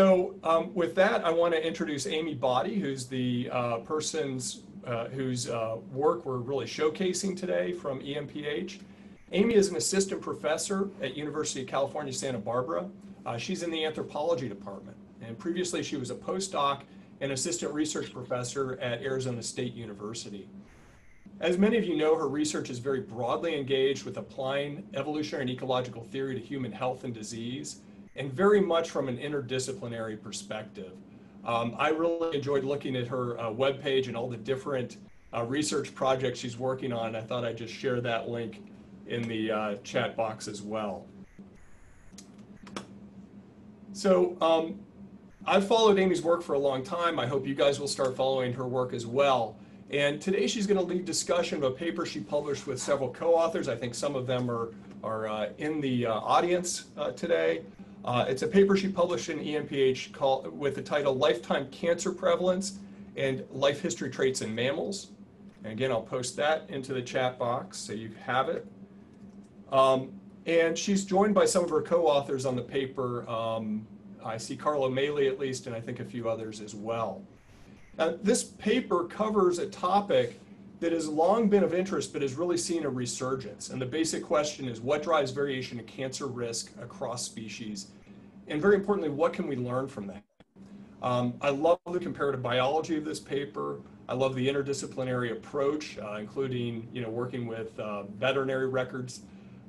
So um, with that, I want to introduce Amy Boddy, who's the uh, person's uh, whose uh, work we're really showcasing today from EMPH. Amy is an assistant professor at University of California, Santa Barbara. Uh, she's in the anthropology department, and previously she was a postdoc and assistant research professor at Arizona State University. As many of you know, her research is very broadly engaged with applying evolutionary and ecological theory to human health and disease, and very much from an interdisciplinary perspective. Um, I really enjoyed looking at her uh, webpage and all the different uh, research projects she's working on. I thought I'd just share that link in the uh, chat box as well. So um, I've followed Amy's work for a long time. I hope you guys will start following her work as well. And today she's going to lead discussion of a paper she published with several co-authors. I think some of them are, are uh, in the uh, audience uh, today. Uh, it's a paper she published in EMPH called, with the title Lifetime Cancer Prevalence and Life History Traits in Mammals. And again, I'll post that into the chat box so you have it. Um, and she's joined by some of her co-authors on the paper. Um, I see Carlo Maley at least, and I think a few others as well. Now, this paper covers a topic that has long been of interest but has really seen a resurgence. And the basic question is what drives variation in cancer risk across species? And very importantly, what can we learn from that? Um, I love the comparative biology of this paper. I love the interdisciplinary approach, uh, including you know working with uh, veterinary records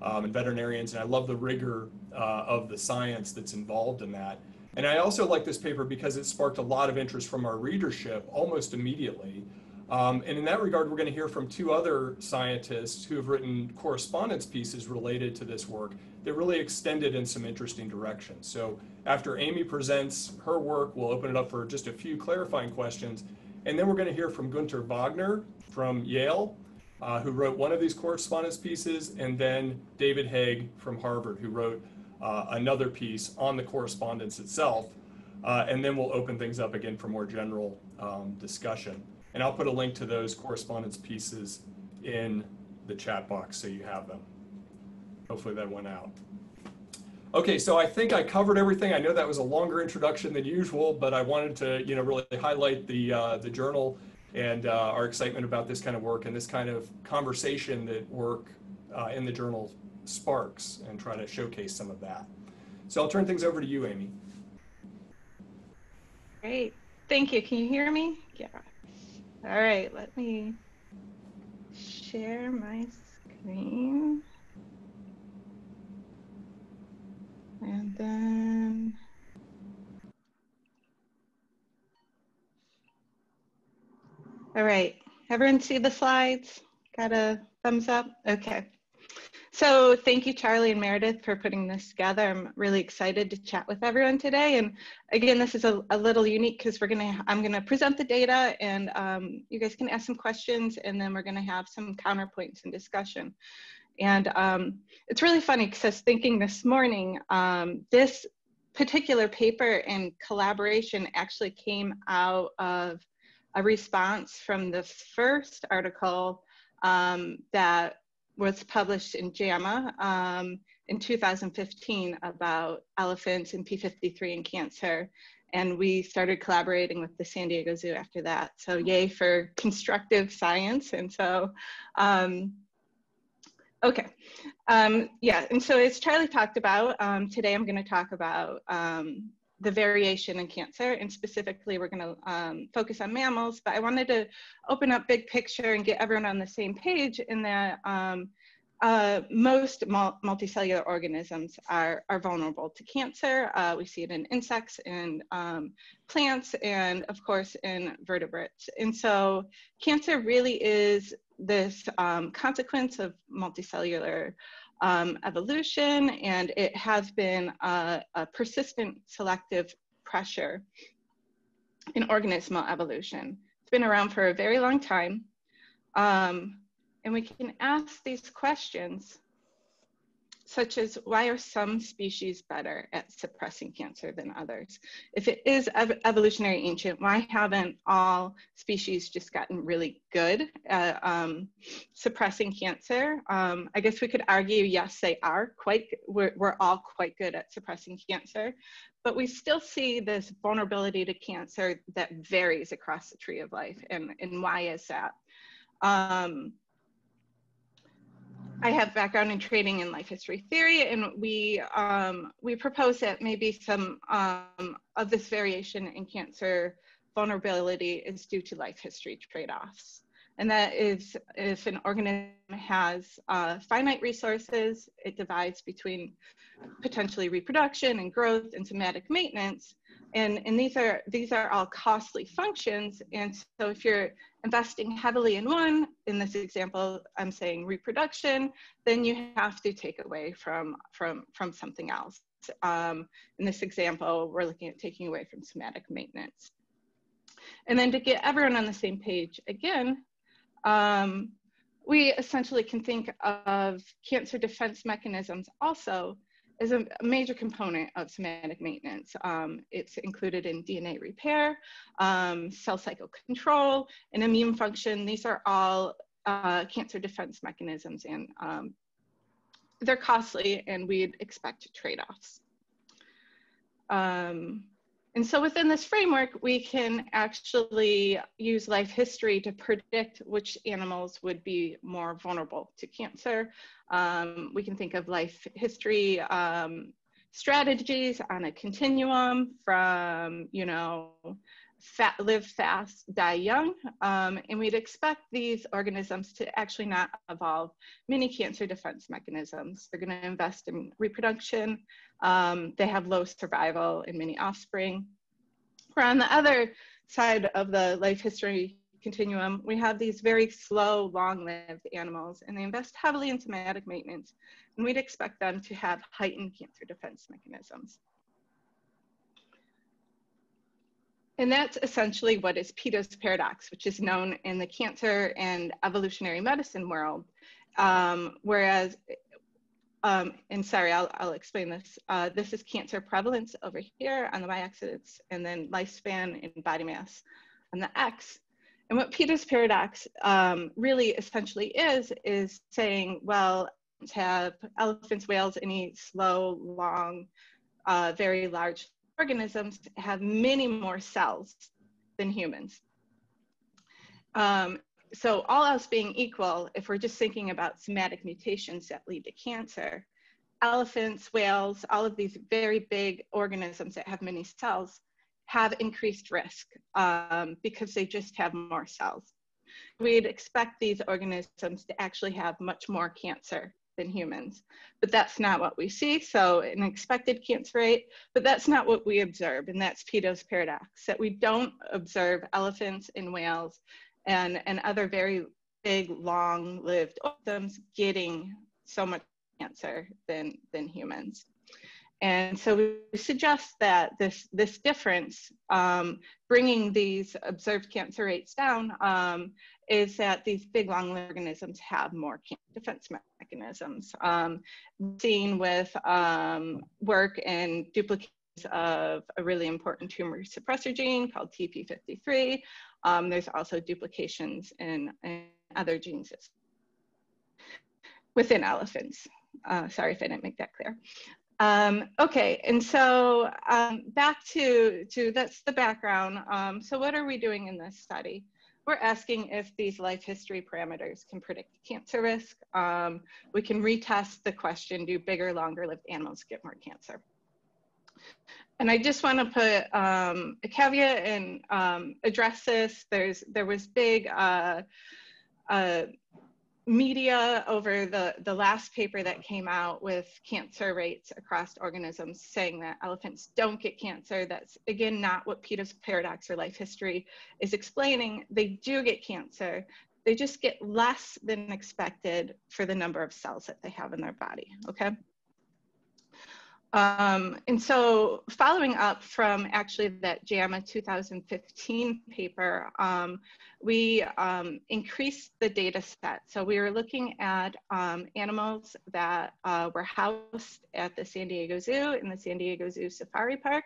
um, and veterinarians, and I love the rigor uh, of the science that's involved in that. And I also like this paper because it sparked a lot of interest from our readership almost immediately. Um, and in that regard, we're going to hear from two other scientists who have written correspondence pieces related to this work that really extended in some interesting directions. So after Amy presents her work, we'll open it up for just a few clarifying questions. And then we're going to hear from Gunter Wagner from Yale, uh, who wrote one of these correspondence pieces, and then David Haig from Harvard, who wrote uh, another piece on the correspondence itself. Uh, and then we'll open things up again for more general um, discussion. And I'll put a link to those correspondence pieces in the chat box so you have them. Hopefully that went out. Okay, so I think I covered everything. I know that was a longer introduction than usual, but I wanted to, you know, really highlight the uh, the journal and uh, our excitement about this kind of work and this kind of conversation that work uh, in the journal sparks and try to showcase some of that. So I'll turn things over to you, Amy. Great. Thank you. Can you hear me? Yeah. All right, let me share my screen. And then, all right, everyone see the slides? Got a thumbs up? Okay. So thank you, Charlie and Meredith, for putting this together. I'm really excited to chat with everyone today. And again, this is a, a little unique because we're gonna, I'm gonna present the data and um, you guys can ask some questions and then we're gonna have some counterpoints and discussion. And um, it's really funny because I was thinking this morning, um, this particular paper and collaboration actually came out of a response from the first article um, that was published in JAMA um, in 2015 about elephants and P53 and cancer. And we started collaborating with the San Diego Zoo after that. So yay for constructive science. And so, um, okay. Um, yeah, and so as Charlie talked about, um, today I'm gonna talk about um, the variation in cancer, and specifically we're going to um, focus on mammals, but I wanted to open up big picture and get everyone on the same page in that um, uh, most mul multicellular organisms are, are vulnerable to cancer. Uh, we see it in insects and um, plants and of course in vertebrates. And so cancer really is this um, consequence of multicellular um, evolution, and it has been a, a, persistent selective pressure in organismal evolution. It's been around for a very long time. Um, and we can ask these questions. Such as why are some species better at suppressing cancer than others? If it is ev evolutionary ancient, why haven't all species just gotten really good at um, suppressing cancer? Um, I guess we could argue, yes, they are quite, we're, we're all quite good at suppressing cancer, but we still see this vulnerability to cancer that varies across the tree of life. And, and why is that? Um, I have background in training in life history theory, and we um, we propose that maybe some um, of this variation in cancer vulnerability is due to life history trade-offs. And that is if an organism has uh, finite resources, it divides between potentially reproduction and growth and somatic maintenance. And, and these are these are all costly functions. And so if you're investing heavily in one, in this example, I'm saying reproduction, then you have to take away from from from something else. Um, in this example, we're looking at taking away from somatic maintenance. And then to get everyone on the same page again, um, we essentially can think of cancer defense mechanisms also is a major component of somatic maintenance. Um, it's included in DNA repair, um, cell cycle control, and immune function. These are all uh, cancer defense mechanisms and um, they're costly and we'd expect trade-offs. Um, and so within this framework, we can actually use life history to predict which animals would be more vulnerable to cancer. Um, we can think of life history um, strategies on a continuum from, you know, fat, live fast, die young. Um, and we'd expect these organisms to actually not evolve many cancer defense mechanisms. They're gonna invest in reproduction. Um, they have low survival in many offspring. Where on the other side of the life history continuum, we have these very slow, long-lived animals, and they invest heavily in somatic maintenance, and we'd expect them to have heightened cancer defense mechanisms. And that's essentially what is Peto's paradox, which is known in the cancer and evolutionary medicine world. Um, whereas, um, and sorry, I'll, I'll explain this. Uh, this is cancer prevalence over here on the y-axis, and then lifespan and body mass on the x. And what Peto's paradox um, really essentially is, is saying, well, have elephants, whales, any slow, long, uh, very large organisms have many more cells than humans. Um, so all else being equal, if we're just thinking about somatic mutations that lead to cancer, elephants, whales, all of these very big organisms that have many cells have increased risk um, because they just have more cells. We'd expect these organisms to actually have much more cancer than humans. But that's not what we see. So an expected cancer rate, but that's not what we observe. And that's Peto's paradox, that we don't observe elephants and whales and, and other very big, long-lived organisms getting so much cancer than, than humans. And so we suggest that this, this difference, um, bringing these observed cancer rates down, um, is that these big long organisms have more defense mechanisms. Um, seen with um, work and duplications of a really important tumor suppressor gene called TP53. Um, there's also duplications in, in other genes within elephants. Uh, sorry if I didn't make that clear. Um, okay, and so um, back to, to that's the background. Um, so what are we doing in this study? We're asking if these life history parameters can predict cancer risk. Um, we can retest the question, do bigger, longer lived animals get more cancer? And I just want to put um, a caveat and um, address this. There's, there was big uh, uh, media over the, the last paper that came out with cancer rates across organisms saying that elephants don't get cancer. That's again not what Peto's paradox or life history is explaining. They do get cancer. They just get less than expected for the number of cells that they have in their body, okay? Um, and so following up from actually that JAMA 2015 paper, um, we um, increased the data set. So we were looking at um, animals that uh, were housed at the San Diego Zoo in the San Diego Zoo Safari Park.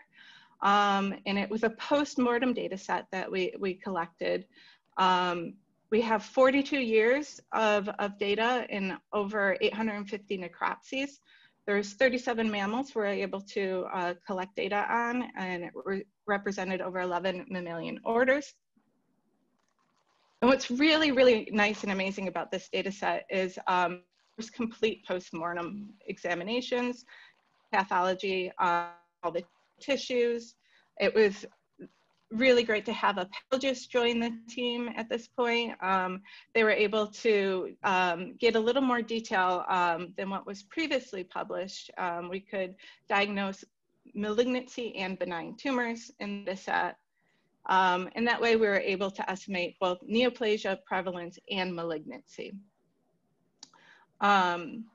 Um, and it was a post-mortem data set that we, we collected. Um, we have 42 years of, of data in over 850 necropsies. There's 37 mammals we're able to uh, collect data on, and it re represented over 11 mammalian orders. And what's really, really nice and amazing about this data set is um, there's complete post-mortem examinations, pathology, uh, all the tissues. It was really great to have a pathologist join the team at this point. Um, they were able to um, get a little more detail um, than what was previously published. Um, we could diagnose malignancy and benign tumors in the set. Um, and that way we were able to estimate both neoplasia prevalence and malignancy. Um,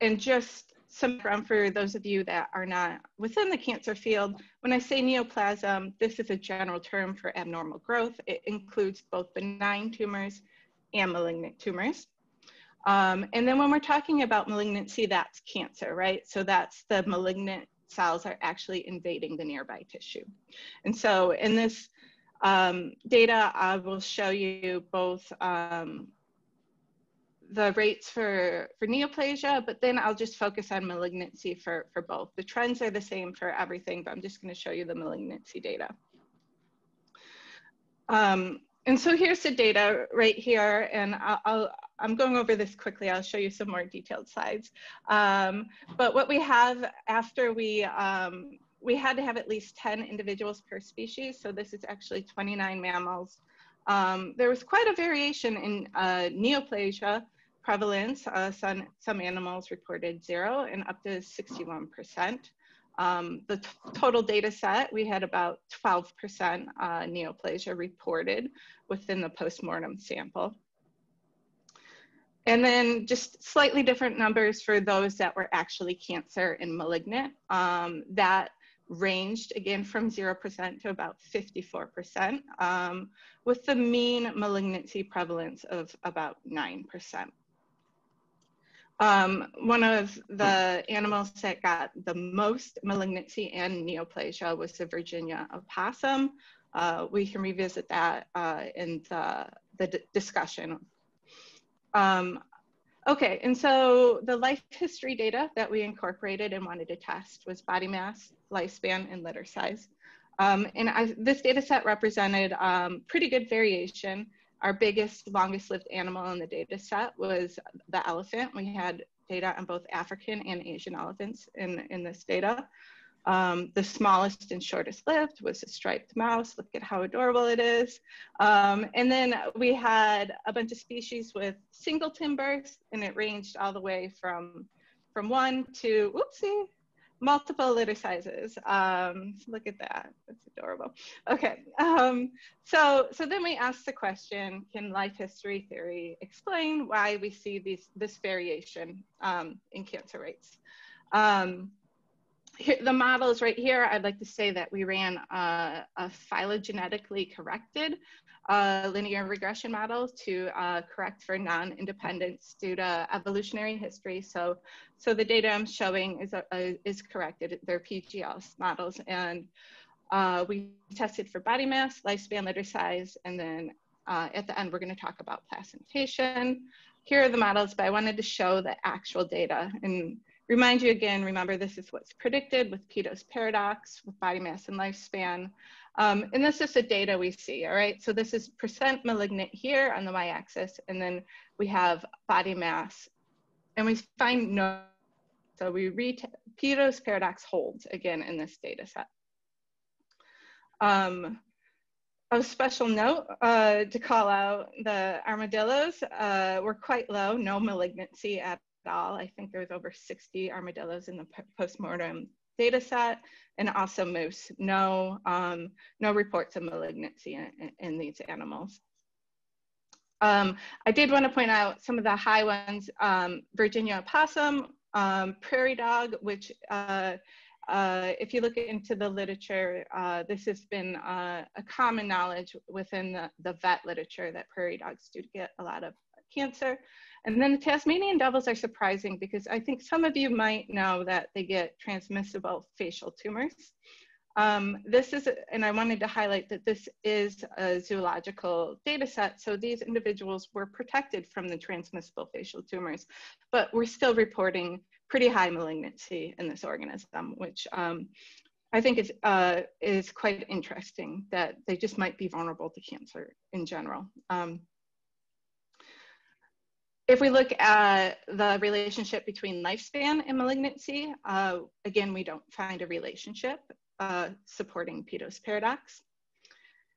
and just some background for those of you that are not within the cancer field. When I say neoplasm, this is a general term for abnormal growth. It includes both benign tumors and malignant tumors. Um, and then when we're talking about malignancy, that's cancer, right? So that's the malignant cells are actually invading the nearby tissue. And so in this um, data, I will show you both um, the rates for, for neoplasia, but then I'll just focus on malignancy for, for both. The trends are the same for everything, but I'm just gonna show you the malignancy data. Um, and so here's the data right here, and I'll, i am going over this quickly. I'll show you some more detailed slides. Um, but what we have after we, um, we had to have at least 10 individuals per species. So this is actually 29 mammals. Um, there was quite a variation in uh, neoplasia prevalence, uh, some, some animals reported zero and up to 61%. Um, the total data set, we had about 12% uh, neoplasia reported within the postmortem sample. And then just slightly different numbers for those that were actually cancer and malignant. Um, that ranged again from 0% to about 54%, um, with the mean malignancy prevalence of about 9%. Um, one of the animals that got the most malignancy and neoplasia was the Virginia opossum. Uh, we can revisit that uh, in the, the discussion. Um, okay, and so the life history data that we incorporated and wanted to test was body mass, lifespan, and litter size. Um, and I, this data set represented um, pretty good variation our biggest, longest lived animal in the data set was the elephant. We had data on both African and Asian elephants in, in this data. Um, the smallest and shortest lived was a striped mouse. Look at how adorable it is. Um, and then we had a bunch of species with singleton births, and it ranged all the way from, from one to, whoopsie, multiple litter sizes. Um, look at that, that's adorable. Okay, um, so, so then we asked the question, can life history theory explain why we see these, this variation um, in cancer rates? Um, here, the models right here, I'd like to say that we ran a, a phylogenetically corrected uh, linear regression model to uh, correct for non-independence due to evolutionary history. So, so the data I'm showing is, uh, is corrected. They're PGL models. And uh, we tested for body mass, lifespan, litter size, and then uh, at the end, we're gonna talk about placentation. Here are the models, but I wanted to show the actual data and remind you again, remember this is what's predicted with Peto's paradox, with body mass and lifespan. Um, and this is the data we see, all right? So this is percent malignant here on the y-axis, and then we have body mass. And we find no, so we read Peto's paradox holds again in this data set. Um, of special note uh, to call out the armadillos uh, were quite low, no malignancy at all. I think there was over 60 armadillos in the postmortem data set and also moose. No, um, no reports of malignancy in, in these animals. Um, I did want to point out some of the high ones. Um, Virginia opossum um, prairie dog, which uh, uh, if you look into the literature, uh, this has been uh, a common knowledge within the, the vet literature that prairie dogs do get a lot of cancer. And then the Tasmanian devils are surprising because I think some of you might know that they get transmissible facial tumors. Um, this is, and I wanted to highlight that this is a zoological data set. So these individuals were protected from the transmissible facial tumors, but we're still reporting pretty high malignancy in this organism, which um, I think is, uh, is quite interesting that they just might be vulnerable to cancer in general. Um, if we look at the relationship between lifespan and malignancy, uh, again, we don't find a relationship uh, supporting Peto's paradox.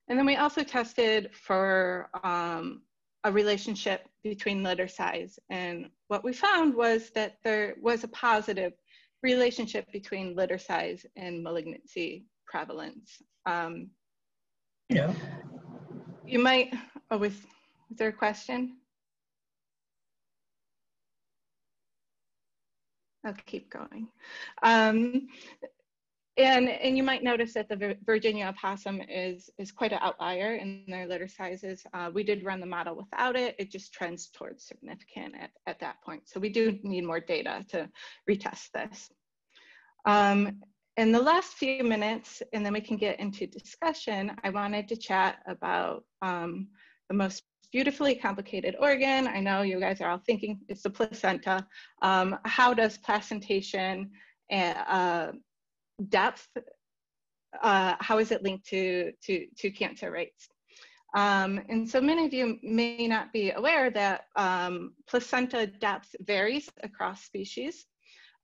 And then we also tested for um, a relationship between litter size. And what we found was that there was a positive relationship between litter size and malignancy prevalence. Um, yeah. You might, oh, was, was there a question? I'll keep going. Um, and, and you might notice that the Virginia opossum is, is quite an outlier in their litter sizes. Uh, we did run the model without it. It just trends towards significant at, at that point. So we do need more data to retest this. Um, in the last few minutes, and then we can get into discussion, I wanted to chat about um, the most beautifully complicated organ. I know you guys are all thinking it's the placenta. Um, how does placentation uh, depth, uh, how is it linked to, to, to cancer rates? Um, and so many of you may not be aware that um, placenta depth varies across species.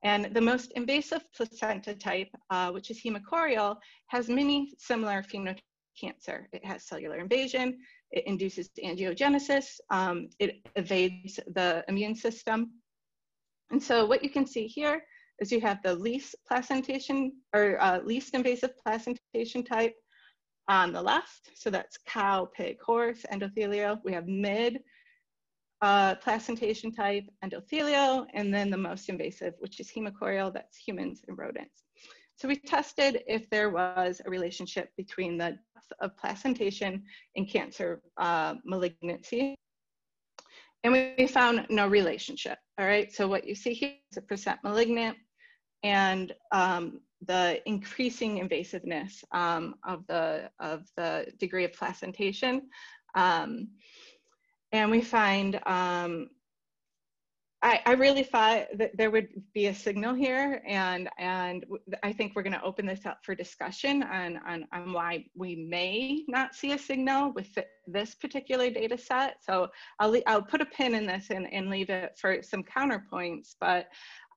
And the most invasive placenta type, uh, which is hemochorial, has many similar phenotypes cancer. It has cellular invasion, it induces angiogenesis, um, it evades the immune system. And so what you can see here is you have the least placentation or uh, least invasive placentation type on the left. So that's cow, pig, horse, endothelial. We have mid uh, placentation type, endothelial, and then the most invasive, which is hemochorial, that's humans and rodents. So we tested if there was a relationship between the of placentation and cancer uh, malignancy. And we found no relationship, all right? So what you see here is a percent malignant and um, the increasing invasiveness um, of, the, of the degree of placentation. Um, and we find, um, I, I, really thought that there would be a signal here and, and I think we're gonna open this up for discussion on, on, on why we may not see a signal with this particular data set. So I'll, I'll put a pin in this and, and leave it for some counterpoints, but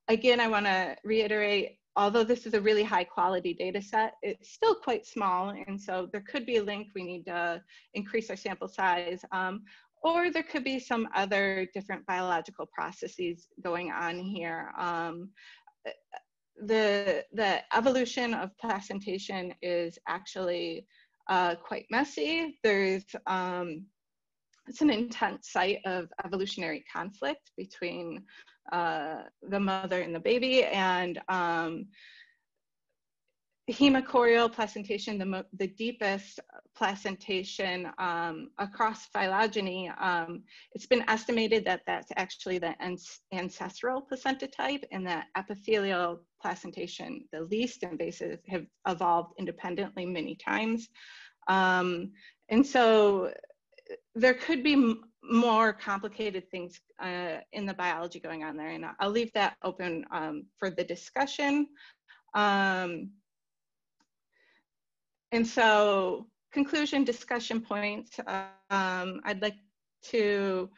again, I want to reiterate, although this is a really high quality data set, it's still quite small. And so there could be a link. We need to increase our sample size. Um, or there could be some other different biological processes going on here. Um, the, the evolution of placentation is actually uh, quite messy. There's um, it's an intense site of evolutionary conflict between uh, the mother and the baby, and um, hemochorial placentation, the, the deepest placentation um, across phylogeny, um, it's been estimated that that's actually the ancestral placenta type and that epithelial placentation, the least invasive, have evolved independently many times. Um, and so there could be more complicated things uh, in the biology going on there, and I'll leave that open um, for the discussion. Um, and so conclusion discussion points, um, I'd like to,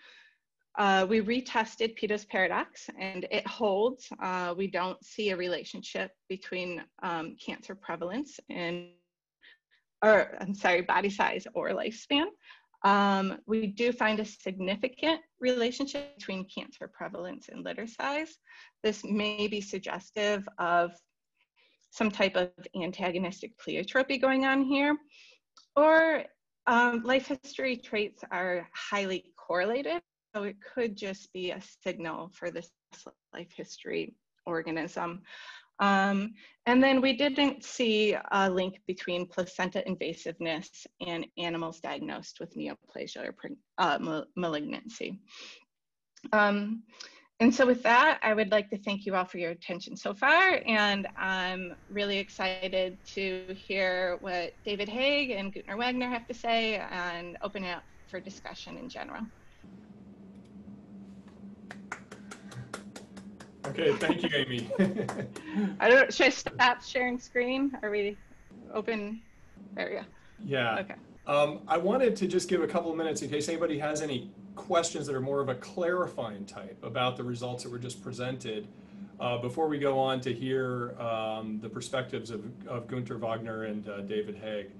uh, we retested Peto's paradox and it holds. Uh, we don't see a relationship between um, cancer prevalence and, or I'm sorry, body size or lifespan. Um, we do find a significant relationship between cancer prevalence and litter size. This may be suggestive of some type of antagonistic pleiotropy going on here, or um, life history traits are highly correlated, so it could just be a signal for this life history organism. Um, and then we didn't see a link between placenta invasiveness and animals diagnosed with neoplasia or uh, malignancy. Um, and so with that, I would like to thank you all for your attention so far. And I'm really excited to hear what David Haig and Gunter Wagner have to say and open it up for discussion in general. Okay, thank you, Amy. I don't, should I stop sharing screen? Are we open? There we go. Yeah. Okay. Um, I wanted to just give a couple of minutes in case anybody has any questions that are more of a clarifying type about the results that were just presented uh, before we go on to hear um, the perspectives of, of Gunter Wagner and uh, David Haig.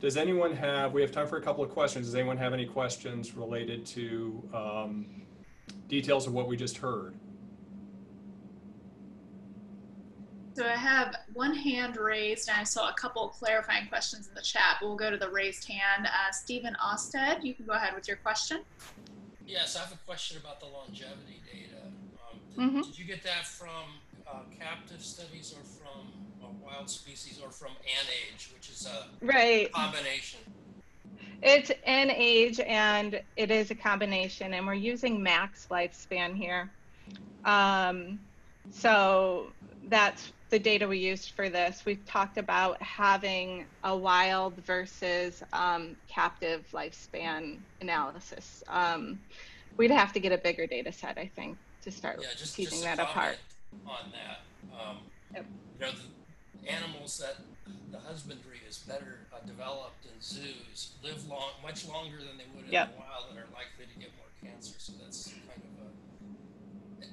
Does anyone have, we have time for a couple of questions. Does anyone have any questions related to um, details of what we just heard? So I have one hand raised, and I saw a couple clarifying questions in the chat. But We'll go to the raised hand. Uh, Steven Austad, you can go ahead with your question. Yes, I have a question about the longevity data. Um, did, mm -hmm. did, you get that from uh, captive studies or from wild species or from an age, which is a right. combination? It's AnAge and it is a combination, and we're using max lifespan here. Um, so that's the data we used for this. We've talked about having a wild versus um, captive lifespan analysis. Um, we'd have to get a bigger data set, I think, to start yeah, just, teasing just that apart. On that, um, yep. you know, the animals that the husbandry is better uh, developed in zoos live long, much longer than they would in yep. the wild, and are likely to get more cancer. So that's kind of a,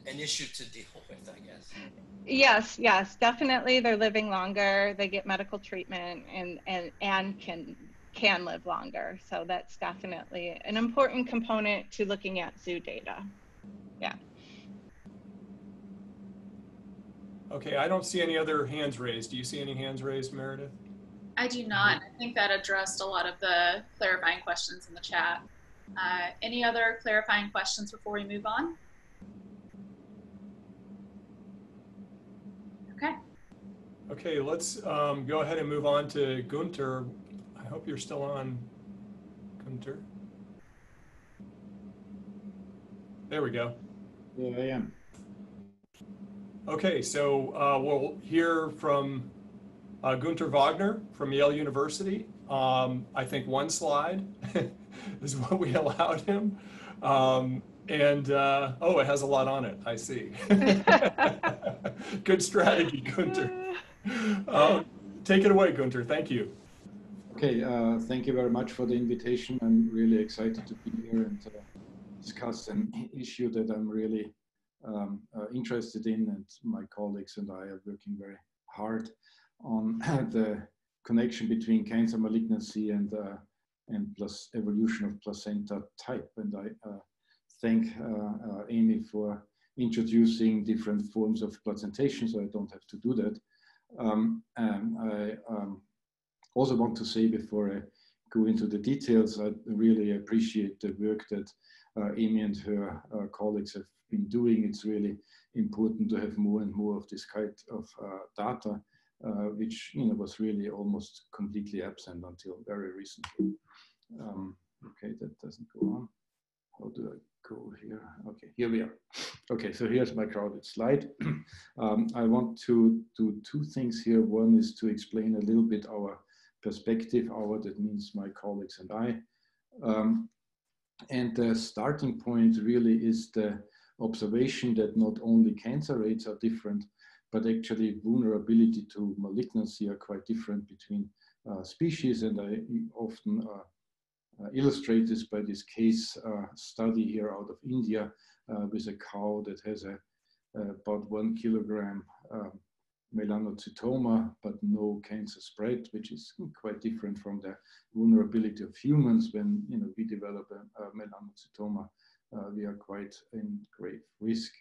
an issue to deal with, I guess. Yes, yes, definitely. They're living longer. They get medical treatment and and and can can live longer. So that's definitely an important component to looking at zoo data. Yeah. Okay, I don't see any other hands raised. Do you see any hands raised, Meredith? I do not. I think that addressed a lot of the clarifying questions in the chat. Uh, any other clarifying questions before we move on? Okay. Okay, let's um, go ahead and move on to Gunter. I hope you're still on, Gunter. There we go. Yeah, I am. Okay, so uh, we'll hear from uh, Gunter Wagner from Yale University. Um, I think one slide is what we allowed him. Um, and uh, oh, it has a lot on it. I see. Good strategy, Gunter. Um, take it away, Gunter. Thank you. Okay, uh, thank you very much for the invitation. I'm really excited to be here and uh, discuss an issue that I'm really um, uh, interested in, and my colleagues and I are working very hard on the connection between cancer malignancy and uh, and plus evolution of placenta type. And I uh, thank uh, Amy for introducing different forms of placentation, so I don't have to do that. Um, I um, also want to say before I go into the details, I really appreciate the work that uh, Amy and her uh, colleagues have been doing. It's really important to have more and more of this kind of uh, data, uh, which you know was really almost completely absent until very recently. Um, okay, that doesn't go on. How do I go here? Okay, here we are. Okay, so here's my crowded slide. um, I want to do two things here. One is to explain a little bit our perspective, our, that means my colleagues and I. Um, and the starting point really is the observation that not only cancer rates are different, but actually vulnerability to malignancy are quite different between uh, species. And I often uh, illustrate this by this case uh, study here out of India uh, with a cow that has a, about one kilogram um, melanocytoma, but no cancer spread, which is quite different from the vulnerability of humans when you know we develop a, a melanocytoma. Uh, we are quite in grave risk.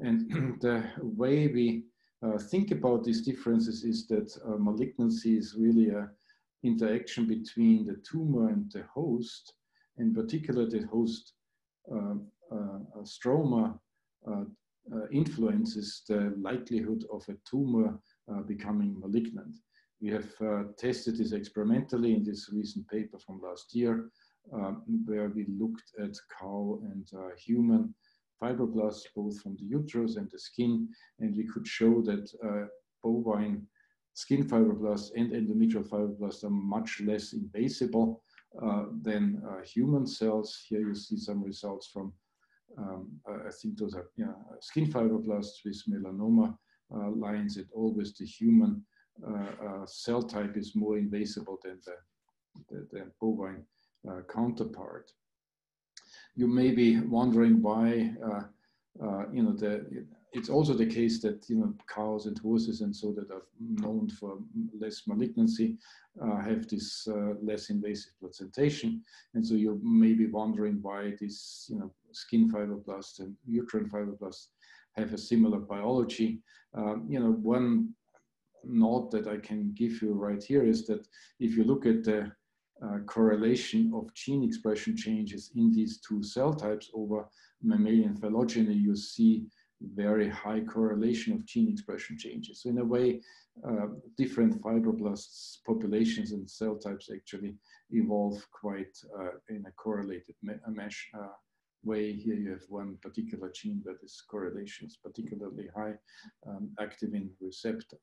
And the way we uh, think about these differences is that uh, malignancy is really a interaction between the tumor and the host, in particular the host uh, uh, stroma uh, uh, influences the likelihood of a tumor uh, becoming malignant. We have uh, tested this experimentally in this recent paper from last year, um, where we looked at cow and human fibroblasts, both from the uterus and the skin, and we could show that bovine skin fibroblasts and endometrial fibroblasts are much less invasible uh, than uh, human cells. Here you see some results from, um, I think those are yeah, skin fibroblasts with melanoma uh, lines and always the human uh, uh, cell type is more invasible than the, the, the bovine counterpart. You may be wondering why, you know, the, it's also the case that you know cows and horses and so that are known for less malignancy uh, have this uh, less invasive placentation, and so you may be wondering why these you know skin fibroblasts and uterine fibroblasts have a similar biology. Um, you know, one note that I can give you right here is that if you look at the uh, correlation of gene expression changes in these two cell types over mammalian phylogeny, you see very high correlation of gene expression changes. So in a way, uh, different fibroblasts populations and cell types actually evolve quite uh, in a correlated me mesh uh, way. Here you have one particular gene that is correlation is particularly high, um, activin receptor.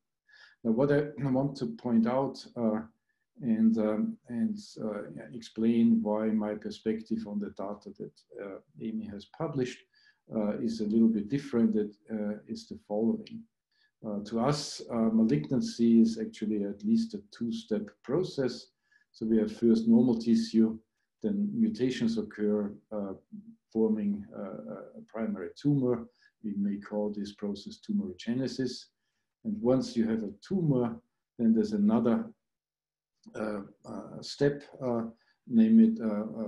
Now what I want to point out uh, and, um, and uh, explain why my perspective on the data that uh, Amy has published uh, is a little bit different. It uh, is the following. Uh, to us, malignancy is actually at least a two-step process. So we have first normal tissue, then mutations occur, forming a primary tumor. We may call this process tumorigenesis. And once you have a tumor, then there's another uh, uh, step, uh, name it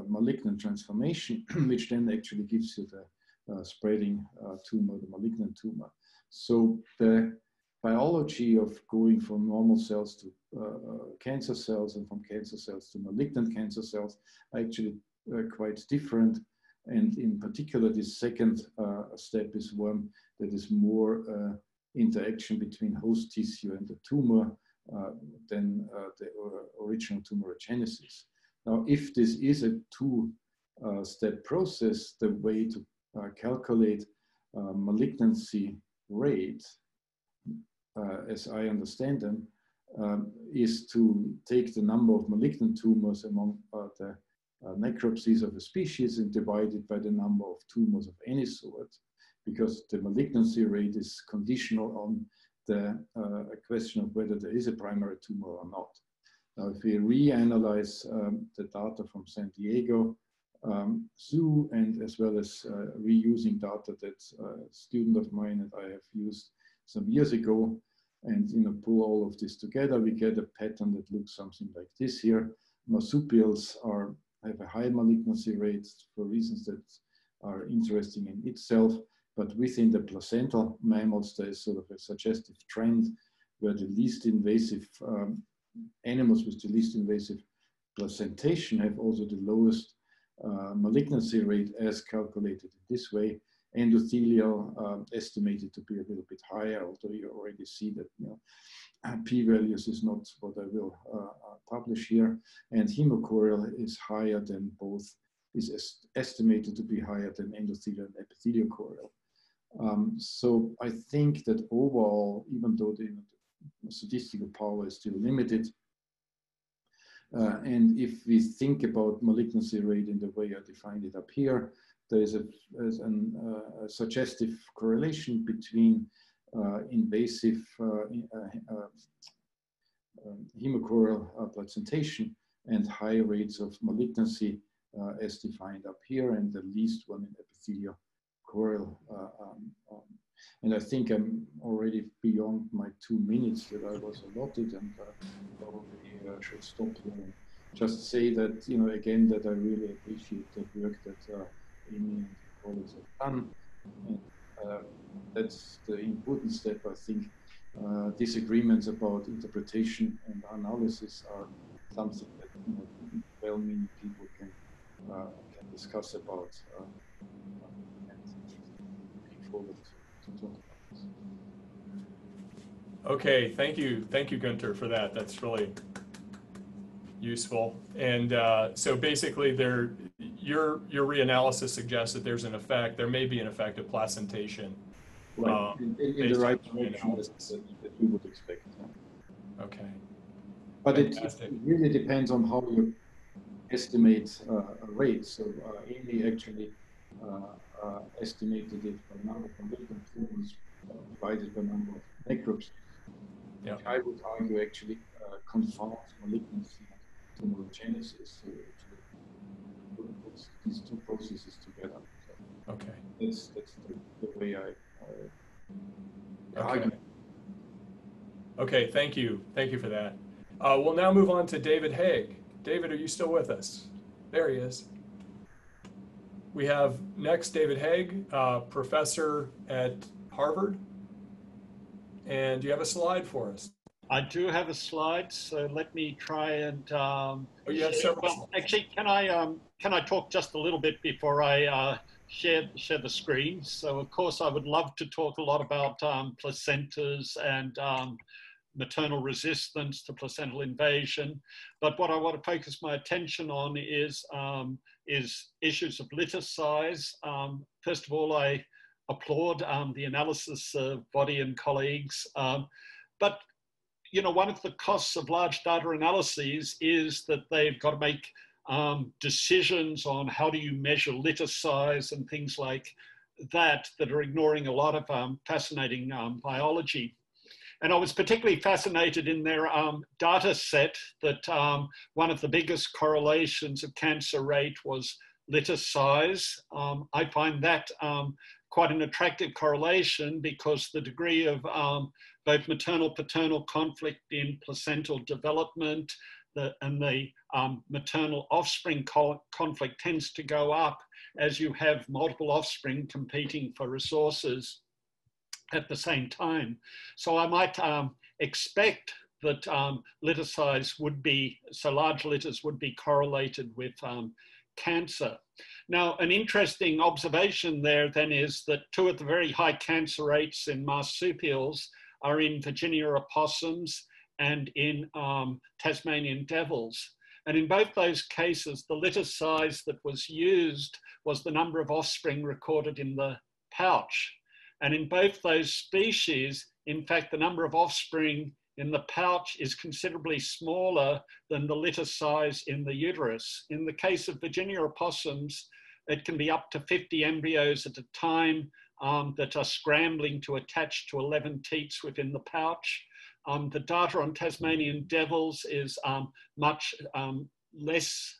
malignant transformation, which then actually gives you the uh, spreading uh, tumor, the malignant tumor. So the biology of going from normal cells to uh, cancer cells and from cancer cells to malignant cancer cells are actually quite different. And in particular, this second step is one that is more interaction between host tissue and the tumor uh, than uh, the original tumorigenesis. Now, if this is a two-step uh, process, the way to uh, calculate uh, malignancy rate, uh, as I understand them, um, is to take the number of malignant tumors among the necropsies of a species and divide it by the number of tumors of any sort, because the malignancy rate is conditional on the uh, question of whether there is a primary tumor or not. Now, if we reanalyze um, the data from San Diego, um, Zoo and as well as uh, reusing data that a student of mine and I have used some years ago and you know pull all of this together we get a pattern that looks something like this here marsupials are have a high malignancy rate for reasons that are interesting in itself but within the placental mammals there is sort of a suggestive trend where the least invasive um, animals with the least invasive placentation have also the lowest uh, malignancy rate as calculated in this way. Endothelial um, estimated to be a little bit higher, although you already see that you know, p-values is not what I will uh, uh, publish here. And hemochorial is higher than both, is est estimated to be higher than endothelial and epithelial chorial. Um, so I think that overall, even though the, statistical power is still limited, uh, and if we think about malignancy rate in the way I defined it up here, there is a, an, uh, a suggestive correlation between uh, invasive uh, uh, um, hemochorial placentation and high rates of malignancy as defined up here, and the least one in epithelial chorial um, um, and I think I'm already beyond my two minutes that I was allotted, and uh, probably uh, should stop here just say that you know again that I really appreciate the work that uh, Amy and colleagues have done, and uh, that's the important step. I think uh, disagreements about interpretation and analysis are something that you know, well-meaning people can uh, can discuss about. Uh, forward. Okay, thank you, thank you, Gunter, for that. That's really useful. And uh, so basically, there, your your reanalysis suggests that there's an effect. There may be an effect of placentation. Right, Uh, in, in, the right direction that, analysis. that that you would expect. Okay. But it, it really depends on how you estimate uh, a rate. So uh, Amy actually uh, uh, estimated it by number of uh, divided by number of necropsies. Yeah. I would argue actually uh, confounds malignancy and tumorigenesis. So puts these two processes together. So Okay. that's that's the, the way I, I Okay. argue. Okay. Thank you. Thank you for that. Uh, we'll now move on to David Haig. David, are you still with us? There he is. We have next David Haig, uh, professor at Harvard. And do you have a slide for us? I do have a slide, so let me try and. Um, Oh, you have several well, actually, can I um, can I talk just a little bit before I uh, share share the screen? So, of course, I would love to talk a lot about um, placentas and um, maternal resistance to placental invasion, but what I want to focus my attention on is um, is issues of litter size. Um, first of all, I applaud um, the analysis of Boddy and colleagues, um, but you know, one of the costs of large data analyses is that they've got to make um, decisions on how do you measure litter size and things like that that are ignoring a lot of um, fascinating um, biology. And I was particularly fascinated in their um, data set that um, one of the biggest correlations of cancer rate was litter size. Um, I find that um, quite an attractive correlation because the degree of um, both maternal paternal conflict in placental development the, and the um, maternal offspring co conflict tends to go up as you have multiple offspring competing for resources at the same time. So I might um, expect that um, litter size would be, so large litters would be correlated with um, cancer. Now, an interesting observation there then is that two of the very high cancer rates in marsupials are in Virginia opossums and in um, Tasmanian devils. And in both those cases, the litter size that was used was the number of offspring recorded in the pouch. And in both those species, in fact, the number of offspring in the pouch is considerably smaller than the litter size in the uterus. In the case of Virginia opossums, it can be up to 50 embryos at a time um, that are scrambling to attach to 11 teats within the pouch. Um, the data on Tasmanian devils is um, much um, less,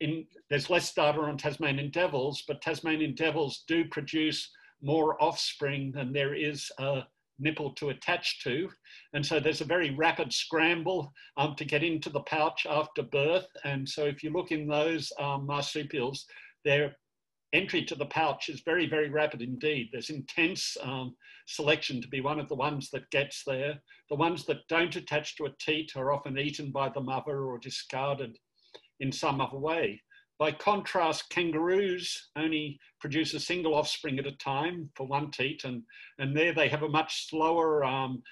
in, there's less data on Tasmanian devils, but Tasmanian devils do produce more offspring than there is a nipple to attach to. And so there's a very rapid scramble um, to get into the pouch after birth. And so if you look in those um, marsupials, their entry to the pouch is very, very rapid indeed. There's intense um, selection to be one of the ones that gets there. The ones that don't attach to a teat are often eaten by the mother or discarded in some other way. By contrast, kangaroos only produce a single offspring at a time for one teat, and, and there they have a much slower um,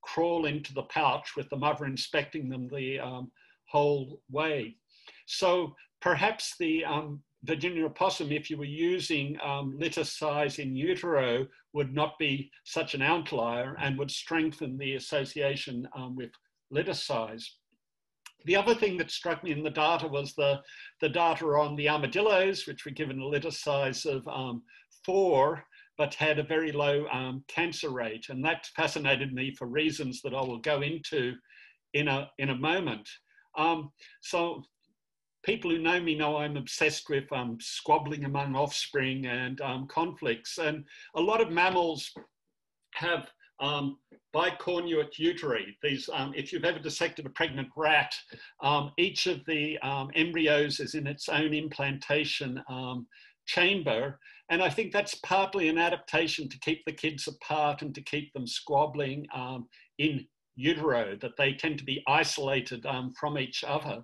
crawl into the pouch with the mother inspecting them the um, whole way. So perhaps the um, Virginia opossum, if you were using um, litter size in utero, would not be such an outlier and would strengthen the association um, with litter size. The other thing that struck me in the data was the, the data on the armadillos, which were given a litter size of um, four, but had a very low um, cancer rate. And that fascinated me for reasons that I will go into in a, in a moment. Um, so people who know me know I'm obsessed with um, squabbling among offspring and um, conflicts. And a lot of mammals have um, bicornuate uteri. These, um, if you've ever dissected a pregnant rat, um, each of the um, embryos is in its own implantation um, chamber. And I think that's partly an adaptation to keep the kids apart and to keep them squabbling um, in utero, that they tend to be isolated from each other.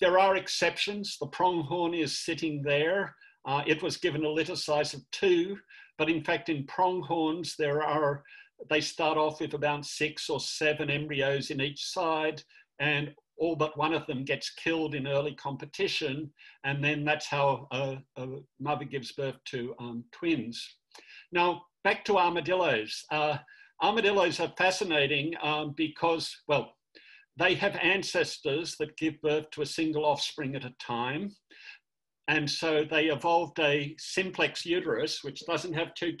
There are exceptions. The pronghorn is sitting there. uh, it was given a litter size of two, but in fact in pronghorns there are, they start off with about six or seven embryos in each side and all but one of them gets killed in early competition. And then that's how a, a mother gives birth to um, twins. Now, back to armadillos. Uh, armadillos are fascinating um, because, well, they have ancestors that give birth to a single offspring at a time. And so they evolved a simplex uterus, which doesn't have two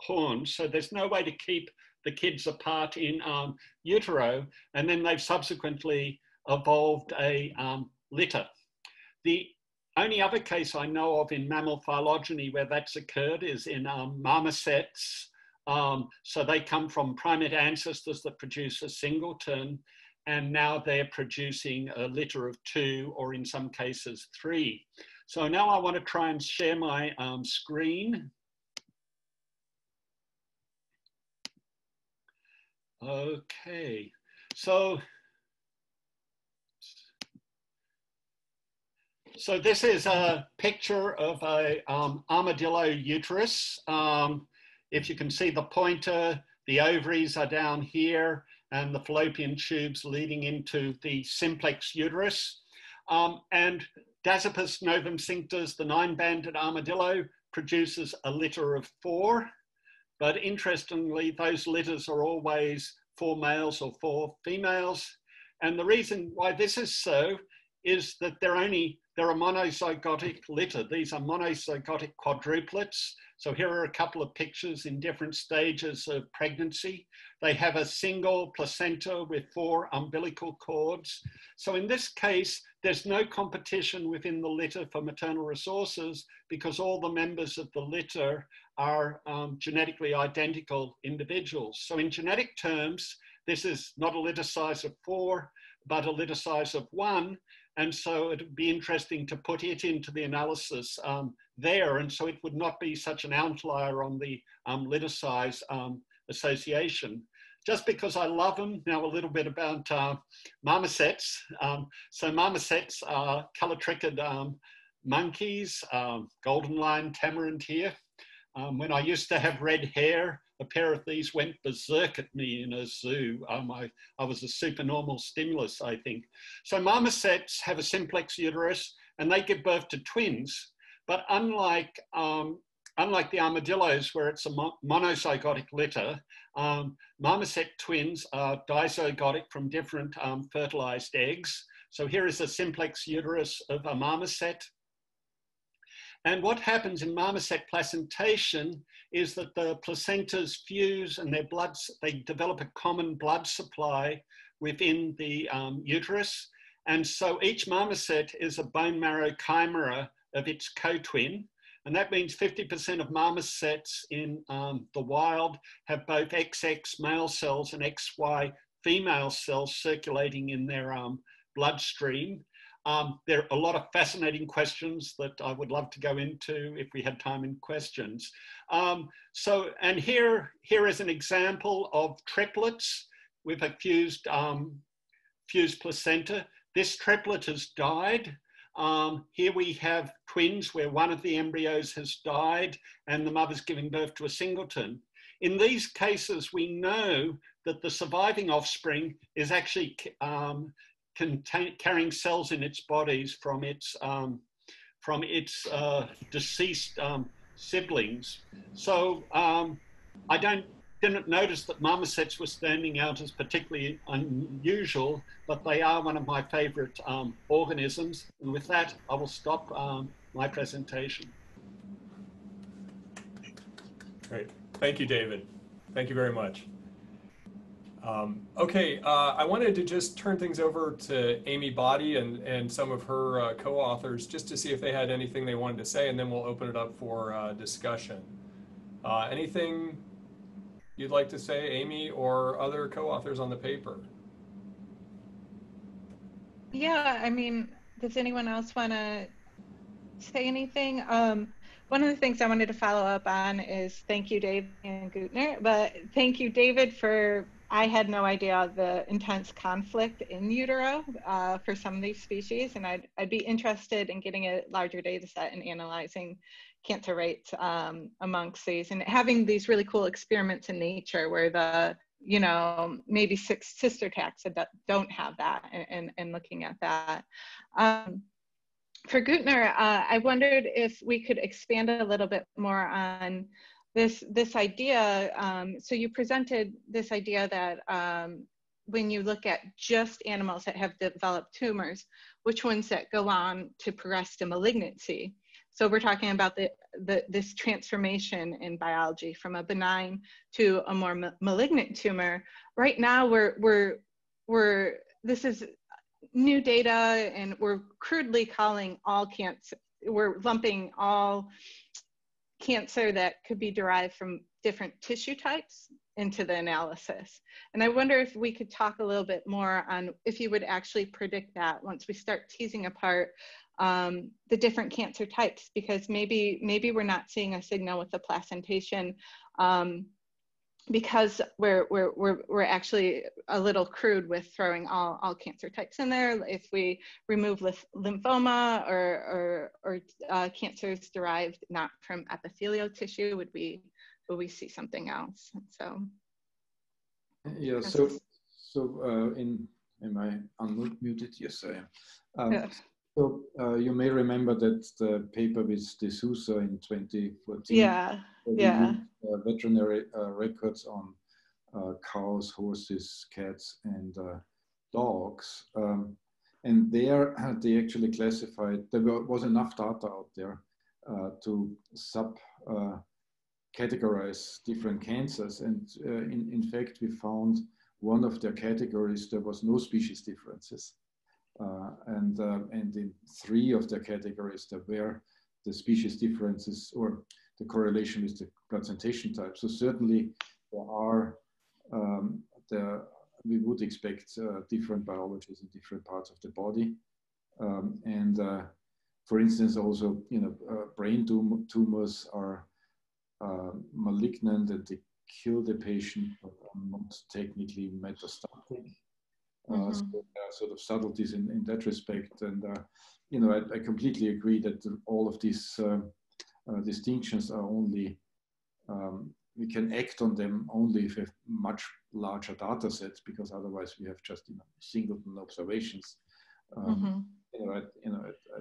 horns. So there's no way to keep the kids apart in um, utero. And then they've subsequently evolved a um, litter. The only other case I know of in mammal phylogeny where that's occurred is in um, marmosets. Um, so they come from primate ancestors that produce a singleton and now they're producing a litter of two or in some cases three. So now I want to try and share my um, screen. Okay, so so this is a picture of a um, armadillo uterus. Um, if you can see the pointer, the ovaries are down here and the fallopian tubes leading into the simplex uterus. Um, and Dasypus novemcinctus, the nine-banded armadillo, produces a litter of four. But interestingly, those litters are always four males or four females. And the reason why this is so is that they're only, they're a monozygotic litter. These are monozygotic quadruplets. So here are a couple of pictures in different stages of pregnancy. They have a single placenta with four umbilical cords. So in this case, there's no competition within the litter for maternal resources because all the members of the litter are um, genetically identical individuals. So in genetic terms, this is not a litter size of four, but a litter size of one. And so it would be interesting to put it into the analysis um, there. And so it would not be such an outlier on the um, litter size um, association. Just because I love them, now a little bit about uh, marmosets. Um, so marmosets are callitrichid um, monkeys, um, golden lion tamarin here. When I used to have red hair, a pair of these went berserk at me in a zoo. Um, I, I was a supernormal stimulus, I think. So marmosets have a simplex uterus and they give birth to twins. But unlike, um, unlike the armadillos where it's a monozygotic litter, um, marmoset twins are dizygotic from different um, fertilized eggs. So here is a simplex uterus of a marmoset. And what happens in marmoset placentation is that the placentas fuse and their blood, they develop a common blood supply within the um, uterus. And so each marmoset is a bone marrow chimera of its co-twin. And that means 50% of marmosets in um, the wild have both XX male cells and XY female cells circulating in their um, bloodstream. Um, there are a lot of fascinating questions that I would love to go into if we had time in questions. Um, so, and here, here is an example of triplets with a fused, um, fused placenta. This triplet has died. Um, here we have twins where one of the embryos has died and the mother's giving birth to a singleton. In these cases, we know that the surviving offspring is actually um, carrying cells in its bodies from its um, from its uh, deceased um, siblings. So um, I don't didn't notice that marmosets were standing out as particularly unusual, but they are one of my favorite um, organisms. And with that, I will stop um, my presentation. Great. Thank you, David. Thank you very much. Um, okay, uh, I wanted to just turn things over to Amy Boddy and, and some of her uh, co-authors just to see if they had anything they wanted to say, and then we'll open it up for uh, discussion. Uh, anything you'd like to say, Amy, or other co-authors on the paper? Yeah, I mean, does anyone else want to say anything? Um, one of the things I wanted to follow up on is thank you, Dave and Gunter, but thank you, David, for I had no idea the intense conflict in utero uh, for some of these species, and I'd, I'd be interested in getting a larger data set and analyzing cancer rates um, amongst these and having these really cool experiments in nature where the you know maybe six sister taxa that don't have that and, and, and looking at that um, for Gunter, uh, I wondered if we could expand a little bit more on this this idea. Um, so you presented this idea that um, when you look at just animals that have developed tumors, which ones that go on to progress to malignancy. So we're talking about the, the this transformation in biology from a benign to a more ma malignant tumor. Right now, we're we're we're this is new data, and we're crudely calling all cancer. We're lumping all cancer that could be derived from different tissue types into the analysis. And I wonder if we could talk a little bit more on if you would actually predict that once we start teasing apart um, the different cancer types, because maybe maybe we're not seeing a signal with the placentation um, because we're, we're, we're, we're actually a little crude with throwing all, all cancer types in there. If we remove lymphoma or, or, or uh, cancers derived not from epithelial tissue, would we, would we see something else? So. Yeah, so, so uh, in, am I unmuted? Yes, I am. Um, yeah. So uh, you may remember that the paper with D'Souza in 2014. Yeah, yeah. uh, veterinary uh, records on uh, cows, horses, cats, and uh, dogs. Um, and there they actually classified, there was enough data out there to sub categorize different cancers. And in, in fact, we found one of their categories, there was no species differences. Uh, and, uh, and in three of the categories there were the species differences or the correlation with the placentation type. So certainly there are, um, there, we would expect uh, different biologies in different parts of the body. Um, and uh, for instance, also, you know, uh, brain tum tumors are uh, malignant and they kill the patient, but are not technically metastatic. Mm-hmm. So there are sort of subtleties in, in that respect. And, uh, you know, I, I, completely agree that all of these uh, uh, distinctions are only, um, we can act on them only if we have much larger data sets, because otherwise we have just, you know, singleton observations. Um, mm-hmm. You know, I, you know, I,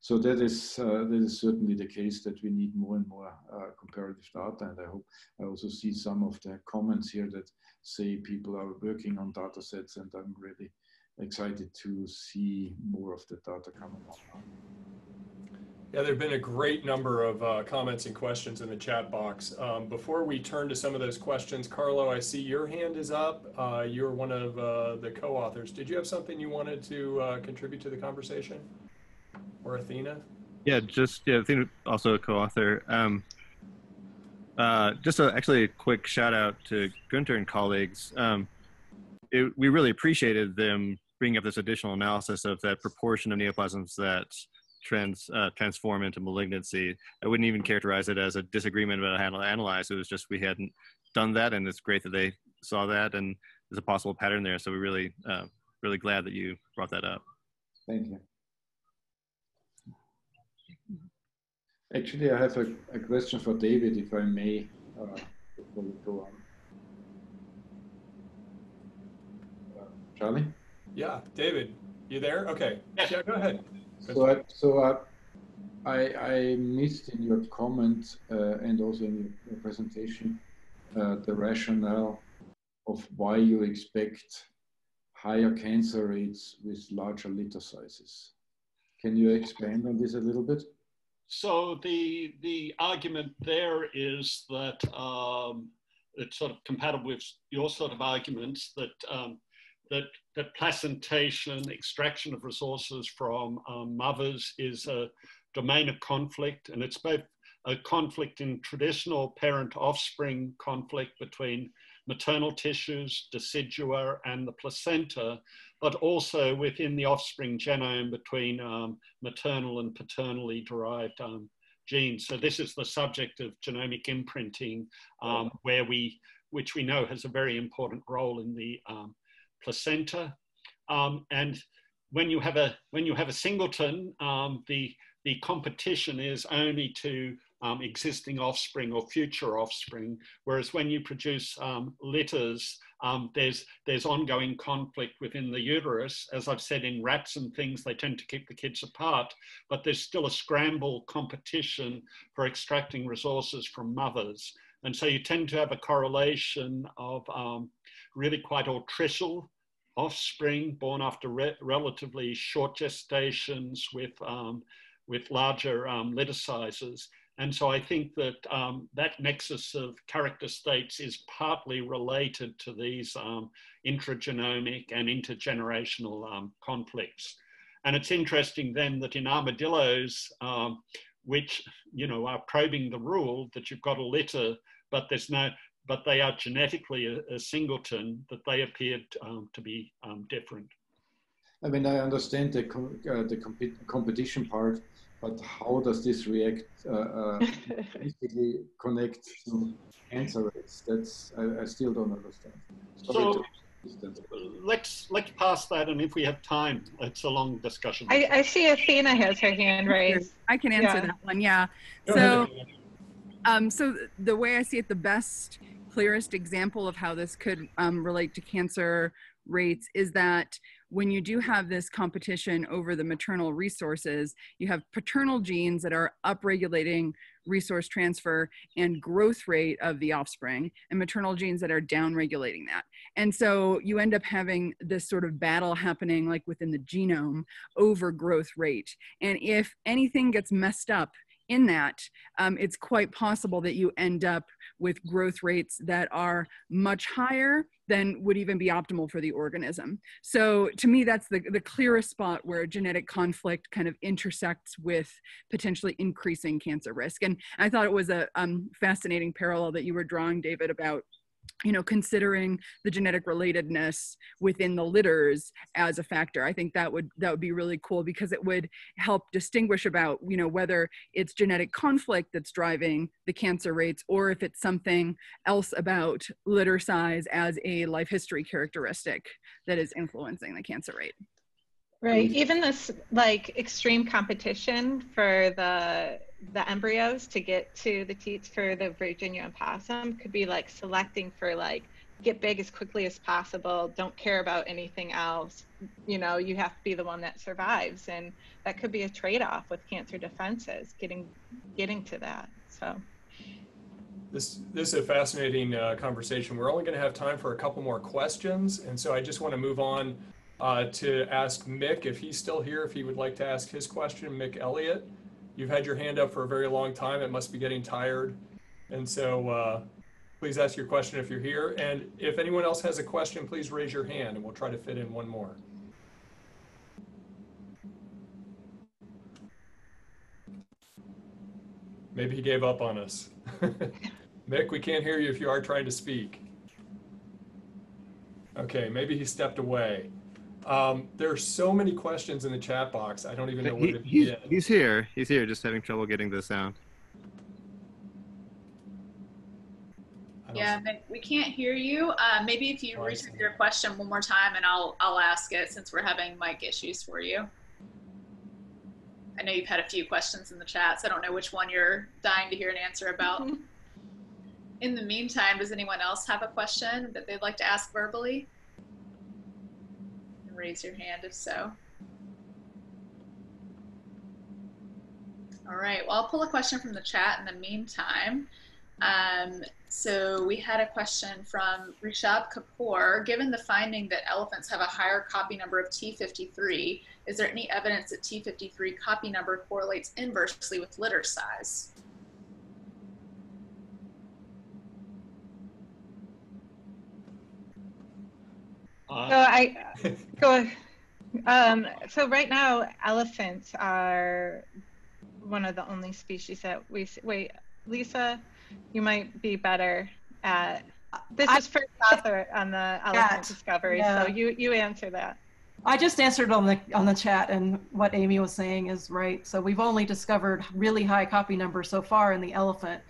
so that is uh, that is certainly the case that we need more and more uh, comparative data, and I hope I also see some of the comments here that say people are working on data sets, and I'm really excited to see more of the data coming up. Yeah, there have been a great number of uh, comments and questions in the chat box. Um, before we turn to some of those questions, Carlo, I see your hand is up. Uh, you're one of uh, the co-authors. Did you have something you wanted to uh, contribute to the conversation? Or Athena? Yeah, just yeah, Athena also a co-author. Um, uh, just a, actually a quick shout out to Gunter and colleagues. Um, it, we really appreciated them bringing up this additional analysis of that proportion of neoplasms that trans uh, transform into malignancy. I wouldn't even characterize it as a disagreement about how to analyze. It was just we hadn't done that, and it's great that they saw that, and there's a possible pattern there. So we're really, uh, really glad that you brought that up. Thank you. Actually, I have a, a question for David, if I may, uh, before we go on. Uh, Charlie? Yeah, David, you there? Okay. Yeah, go ahead. So, I, so uh, I, I missed in your comment uh, and also in your presentation uh, the rationale of why you expect higher cancer rates with larger litter sizes. Can you expand on this a little bit? So the the argument there is that um, it's sort of compatible with your sort of arguments that um, that that placentation, extraction of resources from um, mothers is a domain of conflict, and it's both a conflict in traditional parent-offspring conflict between maternal tissues, decidua, and the placenta, but also within the offspring genome between um, maternal and paternally derived um, genes. So this is the subject of genomic imprinting, um, where we which we know has a very important role in the um, placenta. Um, and when you have a when you have a singleton, um, the the competition is only to um, existing offspring or future offspring, whereas when you produce um, litters, um, there's there's ongoing conflict within the uterus. As I've said, in rats and things, they tend to keep the kids apart, but there's still a scramble competition for extracting resources from mothers. And so you tend to have a correlation of um, really quite altricial offspring born after re relatively short gestations with, um, with larger um, litter sizes. And so I think that um, that nexus of character states is partly related to these um, intragenomic and intergenerational um, conflicts. And it's interesting then that in armadillos, um, which you know are probing the rule that you've got a litter, but there's no, but they are genetically a, a singleton, that they appeared um, to be um, different. I mean, I understand the uh, the comp competition part, but how does this react uh, uh, basically connect to cancer rates? That's I, I still don't understand. Sorry so let's let's pass that, and if we have time, it's a long discussion. I, I see Athena has her hand raised. I can answer yeah. that one. Yeah. So, um, so the way I see it, the best, clearest example of how this could um, relate to cancer rates is that when you do have this competition over the maternal resources, you have paternal genes that are upregulating resource transfer and growth rate of the offspring, and maternal genes that are downregulating that. And so you end up having this sort of battle happening like within the genome over growth rate. And if anything gets messed up in that, um, it's quite possible that you end up with growth rates that are much higher than would even be optimal for the organism. So to me, that's the, the clearest spot where genetic conflict kind of intersects with potentially increasing cancer risk. And I thought it was a um, fascinating parallel that you were drawing, David, about you know considering the genetic relatedness within the litters as a factor. I think that would that would be really cool because it would help distinguish about you know whether it's genetic conflict that's driving the cancer rates or if it's something else about litter size as a life history characteristic that is influencing the cancer rate right. Even this like extreme competition for the the embryos to get to the teats for the Virginia opossum could be like selecting for like get big as quickly as possible don't care about anything else. You know you have to be the one that survives and that could be a trade-off with cancer defenses getting getting to that so. This this is a fascinating uh, conversation. We're only going to have time for a couple more questions and so i just want to move on uh, to ask mick if he's still here if he would like to ask his question mick elliott You've had your hand up for a very long time. It must be getting tired. And so uh, please ask your question if you're here. And if anyone else has a question, please raise your hand and we'll try to fit in one more. Maybe he gave up on us. Mick, we can't hear you if you are trying to speak. Okay, maybe he stepped away. Um, there are so many questions in the chat box. I don't even know where to he's, begin. He's here. He's here, just having trouble getting the sound. Yeah, we can't hear you. Uh, maybe if you oh, retype your question one more time, and I'll I'll ask it since we're having mic issues for you. I know you've had a few questions in the chat, so I don't know which one you're dying to hear an answer about. Mm -hmm. In the meantime, does anyone else have a question that they'd like to ask verbally? Raise your hand if so. All right, well, I'll pull a question from the chat in the meantime. Um, so we had a question from Rishab Kapoor. Given the finding that elephants have a higher copy number of T53, is there any evidence that T53 copy number correlates inversely with litter size? Uh, so I go. Um, so right now, elephants are one of the only species that we wait. Lisa, you might be better at. This I, is first author on the elephant discovery, yeah. so you you answer that. I just answered on the on the chat, and what Amy was saying is right. So we've only discovered really high copy numbers so far in the elephant,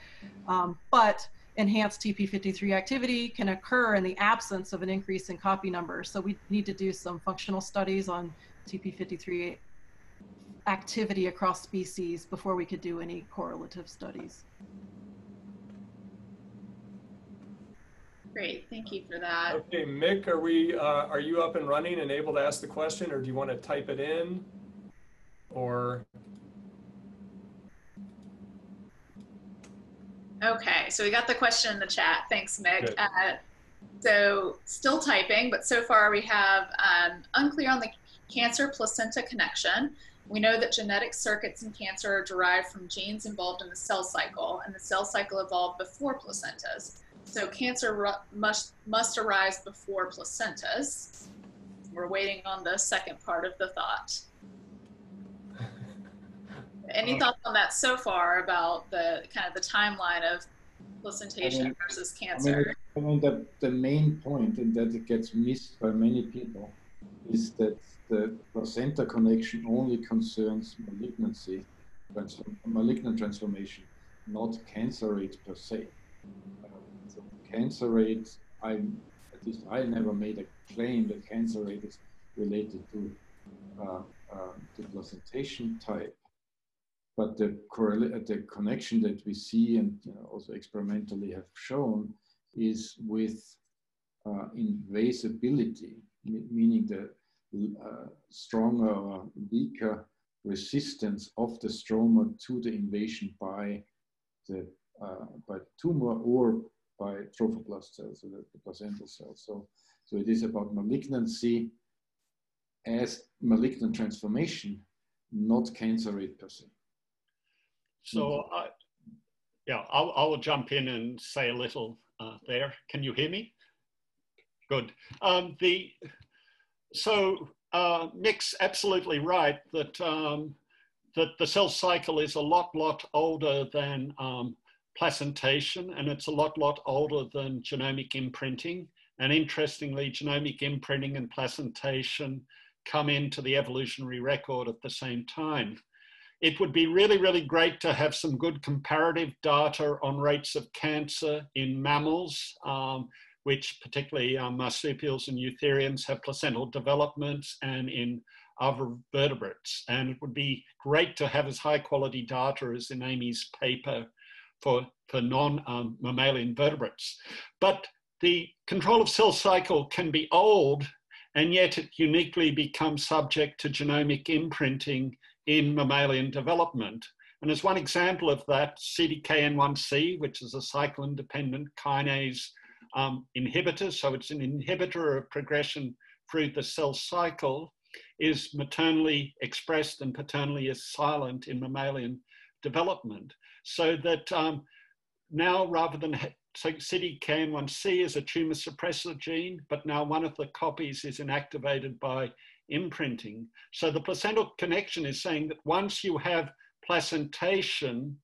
um, but enhanced TP53 activity can occur in the absence of an increase in copy numbers. So we need to do some functional studies on TP53 activity across species before we could do any correlative studies. Great, thank you for that. Okay, Mick, are we, uh, are you up and running and able to ask the question or do you want to type it in? Or, Okay, so we got the question in the chat. Thanks, Mick. Uh, so still typing, but so far we have um, unclear on the cancer placenta connection. We know that genetic circuits in cancer are derived from genes involved in the cell cycle, and the cell cycle evolved before placentas. So cancer must must arise before placentas. We're waiting on the second part of the thought. Any Um, thoughts on that so far about the kind of the timeline of placentation I mean- versus I mean, cancer? I mean the, the main point, and that it gets missed by many people, is that the placenta connection only concerns malignancy, transform, malignant transformation, not cancer rate per se. Uh, so cancer rate, I at least I never made a claim that cancer rate is related to uh, uh, the placentation type. But the, correla- the connection that we see and you know, also experimentally have shown is with uh, invasibility, me- meaning the uh, stronger or weaker resistance of the stroma to the invasion by the uh, by tumor or by trophoblast cells, so the, the placental cells. So, so it is about malignancy as malignant transformation, not cancer rate per se. So, I, yeah, I'll, I'll jump in and say a little uh, there. Can you hear me? Good. Um, the so uh, Mick's absolutely right that um, that the cell cycle is a lot, lot older than um, placentation, and it's a lot, lot older than genomic imprinting. And interestingly, genomic imprinting and placentation come into the evolutionary record at the same time it would be really, really great to have some good comparative data on rates of cancer in mammals, um, which particularly um, marsupials and eutherians have placental developments and in other vertebrates. And it would be great to have as high quality data as in Amy's paper for, for non-mammalian vertebrates. But the control of cell cycle can be old and yet it uniquely becomes subject to genomic imprinting in mammalian development. And as one example of that, CDKN1C, which is a cyclin dependent kinase um, inhibitor, so it's an inhibitor of progression through the cell cycle, is maternally expressed and paternally is silent in mammalian development. So that um, now rather than so CDKN1C is a tumor suppressor gene, but now one of the copies is inactivated by imprinting. So the placental connection is saying that once you have placentation,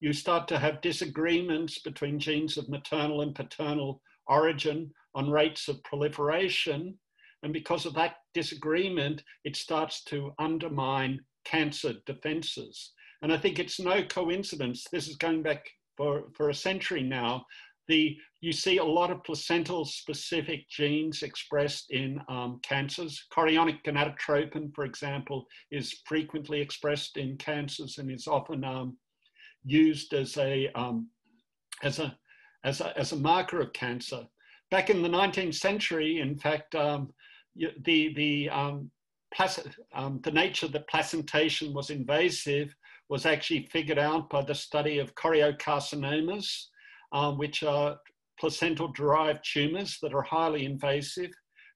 you start to have disagreements between genes of maternal and paternal origin on rates of proliferation. And because of that disagreement, it starts to undermine cancer defenses. And I think it's no coincidence, this is going back for, for a century now, the, you see a lot of placental specific genes expressed in um, cancers. Chorionic gonadotropin, for example, is frequently expressed in cancers and is often um, used as a, um, as, a, as, a, as a marker of cancer. Back in the 19th century, in fact, um, the, the, um, um, the nature that placentation was invasive was actually figured out by the study of choriocarcinomas, um, which are placental derived tumors that are highly invasive.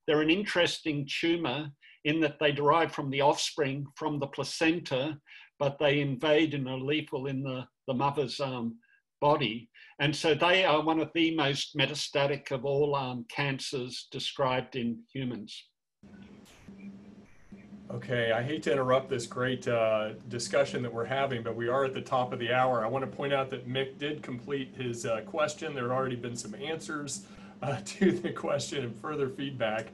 They're an interesting tumor in that they derive from the offspring from the placenta, but they invade and are lethal in the, the mother's um, body. And so they are one of the most metastatic of all um, cancers described in humans. Okay, I hate to interrupt this great uh, discussion that we're having, but we are at the top of the hour. I want to point out that Mick did complete his uh, question. There had already been some answers uh, to the question and further feedback.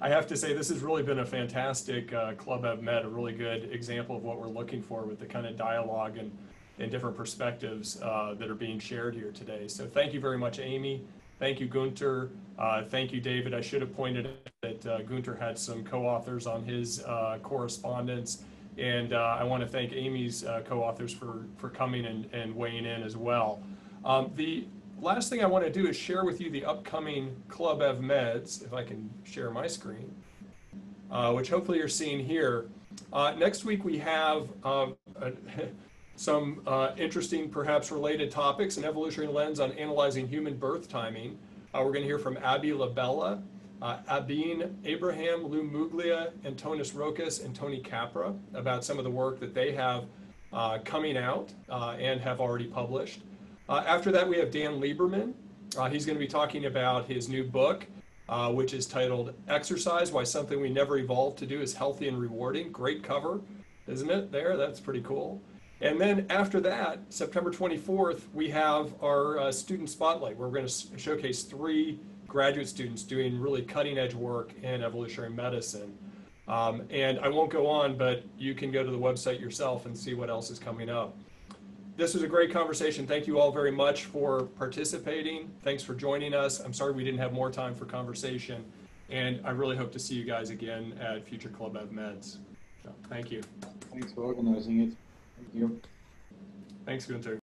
I have to say, this has really been a fantastic uh, Club EvMed, a really good example of what we're looking for with the kind of dialogue and and different perspectives uh, that are being shared here today. So thank you very much, Amy. Thank you, Gunter. Uh, thank you, David. I should have pointed out that uh, Gunter had some co-authors on his uh, correspondence. And uh, I want to thank Amy's uh, co-authors for, for coming and, and weighing in as well. Um, the last thing I want to do is share with you the upcoming Club EvMeds, if I can share my screen, uh, which hopefully you're seeing here. Next week we have um, a, some uh, interesting, perhaps related topics, an evolutionary lens on analyzing human birth timing. Uh, we're going to hear from Abby LaBella, uh, Abin Abraham, Lou Muglia, Antonis Rokas, and Tony Capra about some of the work that they have uh, coming out uh, and have already published. Uh, after that, we have Dan Lieberman. Uh, he's going to be talking about his new book, which is titled Exercise Why Something We Never Evolved to Do is Healthy and Rewarding. Great cover, isn't it? There, that's pretty cool. And then after that, September 24th, we have our uh, student spotlight where we're going to showcase three graduate students doing really cutting edge work in evolutionary medicine. Um, and I won't go on, but you can go to the website yourself and see what else is coming up. This was a great conversation. Thank you all very much for participating. Thanks for joining us. I'm sorry we didn't have more time for conversation. And I really hope to see you guys again at future Club EvMeds. So, thank you. Thanks for organizing it. You. Thanks, Gunter.